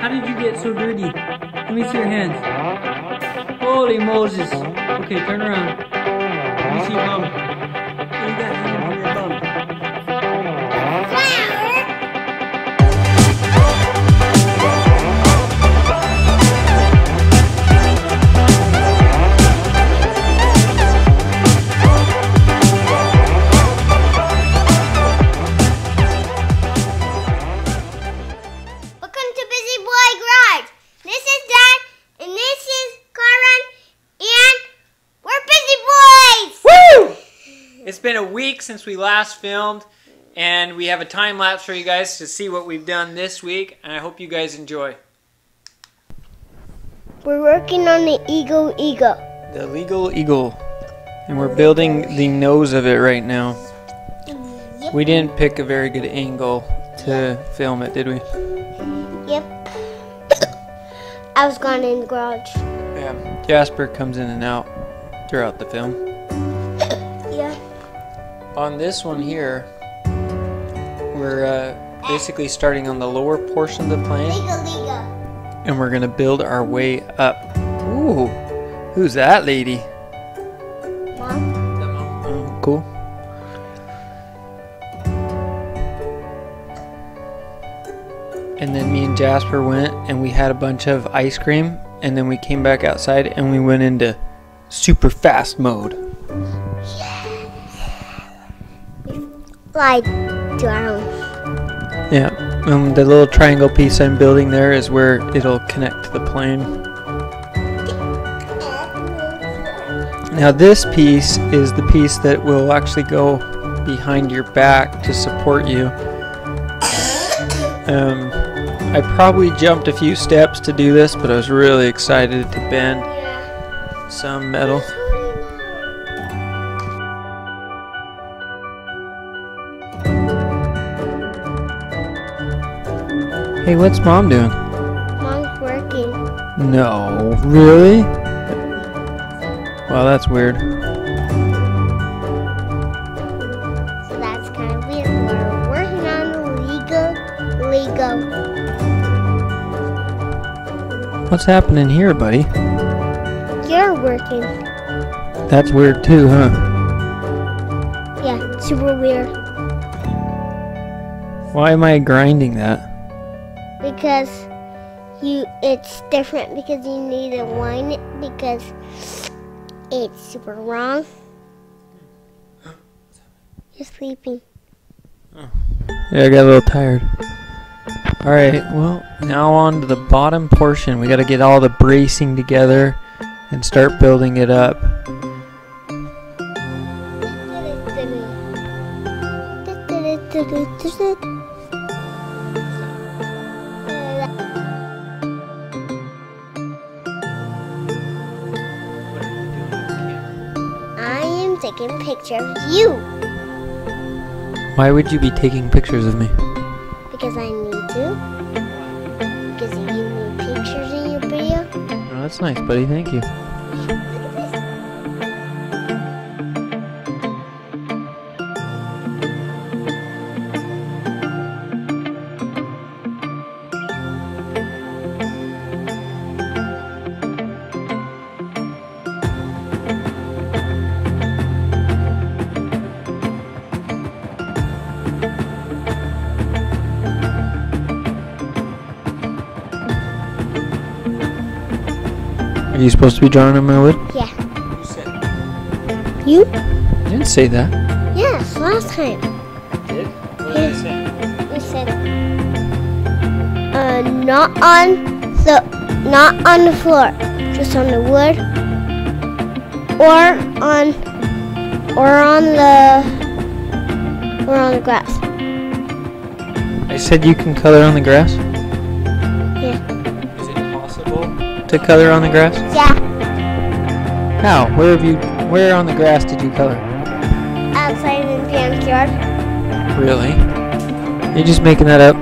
How did you get so dirty? Let me see your hands. Holy Moses. Okay, turn around. Let me see your bum. It's been a week since we last filmed, and we have a time lapse for you guys to see what we've done this week, and I hope you guys enjoy. We're working on the Eagle Eagle. The Legal Eagle. And we're building the nose of it right now. We didn't pick a very good angle to film it, did we? Yep. I was gone in the garage. Yeah. Jasper comes in and out throughout the film. On this one here, we're uh, basically starting on the lower portion of the plane, and we're gonna build our way up. Ooh, who's that lady? Mom. Oh, cool. And then me and Jasper went and we had a bunch of ice cream and then we came back outside and we went into super fast mode. To our home. Yeah. Um, the little triangle piece I'm building there is where it'll connect to the plane. Now this piece is the piece that will actually go behind your back to support you. Um, I probably jumped a few steps to do this, but I was really excited to bend some metal. Hey, what's mom doing? Mom's working. No, really? Well, that's weird. So that's kind of weird. We're working on the Lego Lego. What's happening here, buddy? You're working. That's weird too, huh? Yeah, super weird. Why am I grinding that? Because you it's different because you need to wind it because it's super wrong. You're sleeping. Yeah, I got a little tired. Alright, well, now on to the bottom portion. We gotta get all the bracing together and start building it up. Taking a picture of you Why would you be taking pictures of me? because I need to. Because you need pictures in your video. Oh, that's nice, buddy. Thank you. Are you supposed to be drawing on my wood? Yeah. You? I didn't say that. Yes, last time. Did? What did I say? We said uh not on the not on the floor, just on the wood or on or on the or on the grass. I said you can color on the grass? To color on the grass? Yeah. How? Where have you where on the grass did you color? Outside in Pam's yard. Really? You're just making that up?